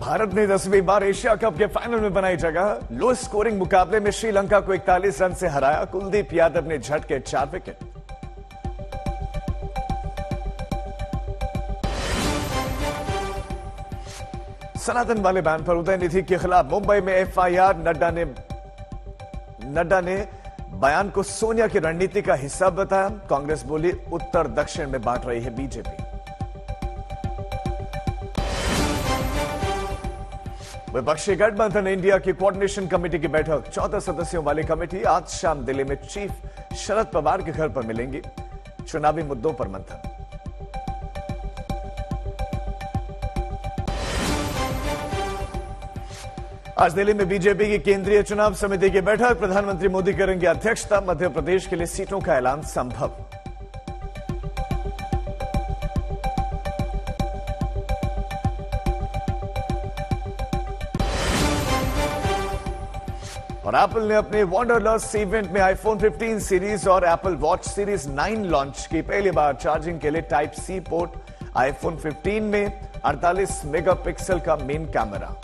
भारत ने दसवीं बार एशिया कप के फाइनल में बनाई जगह। लो स्कोरिंग मुकाबले में श्रीलंका को 41 रन से हराया कुलदीप यादव ने झटके चार विकेट। सनातन वाले बैन पर उदय निधि के खिलाफ मुंबई में एफआईआर, नड्डा ने नड्डा ने बयान को सोनिया की रणनीति का हिस्सा बताया। कांग्रेस बोली, उत्तर दक्षिण में बांट रही है बीजेपी। विपक्षी गठबंधन इंडिया की कोऑर्डिनेशन कमेटी की बैठक। चौदह सदस्यों वाली कमेटी आज शाम दिल्ली में चीफ शरद पवार के घर पर मिलेंगी। चुनावी मुद्दों पर मंथन। आज दिल्ली में बीजेपी की केंद्रीय चुनाव समिति की बैठक। प्रधानमंत्री मोदी करेंगे अध्यक्षता। मध्य प्रदेश के लिए सीटों का ऐलान संभव। और एप्पल ने अपने वॉन्डरलर्स इवेंट में आईफोन 15 सीरीज़ और एप्पल वॉच सीरीज़ 9 लॉन्च की। पहली बार चार्जिंग के लिए टाइप सी पोर्ट आईफोन 15 में 48 मेगापिक्सल का मेन कैमरा